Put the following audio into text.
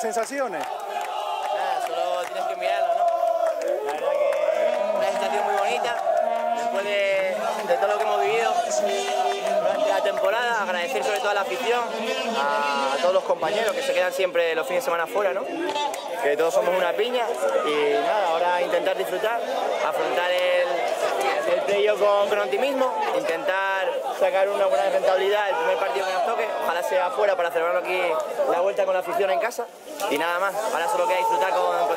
¿Sensaciones? Solo tienes que mirarlo, ¿no? La verdad que una sensación muy bonita, después de, todo lo que hemos vivido durante la temporada, agradecer sobre todo a la afición, a, todos los compañeros que se quedan siempre los fines de semana fuera, ¿no? Que todos somos una piña y nada, ahora intentar disfrutar, afrontar el, el con, con optimismo, intentar sacar una buena rentabilidad sea afuera para celebrarlo aquí la vuelta con la afición en casa. Y nada más, ahora solo queda disfrutar con,